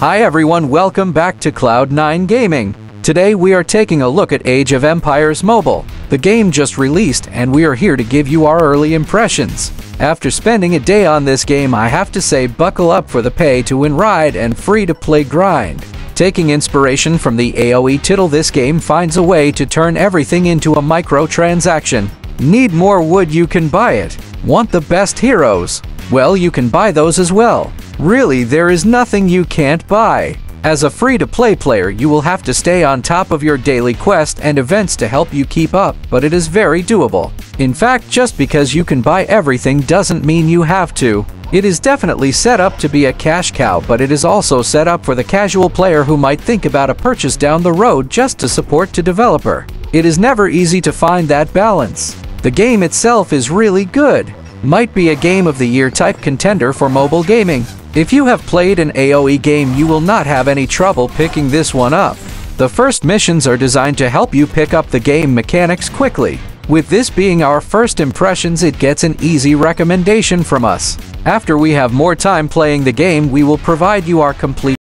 Hi everyone, welcome back to Cloud9 Gaming. Today we are taking a look at Age of Empires Mobile. The game just released and we are here to give you our early impressions. After spending a day on this game I have to say buckle up for the pay to win ride and free to play grind. Taking inspiration from the AoE title this game finds a way to turn everything into a microtransaction. Need more wood you can buy it. Want the best heroes? Well you can buy those as well. Really, there is nothing you can't buy. As a free-to-play player, you will have to stay on top of your daily quest and events to help you keep up, but it is very doable. In fact, just because you can buy everything doesn't mean you have to. It is definitely set up to be a cash cow, but it is also set up for the casual player who might think about a purchase down the road just to support to developer. It is never easy to find that balance. The game itself is really good. Might be a game of the year type contender for mobile gaming. If you have played an AoE game, you will not have any trouble picking this one up. The first missions are designed to help you pick up the game mechanics quickly. With this being our first impressions, it gets an easy recommendation from us. After we have more time playing the game, we will provide you our complete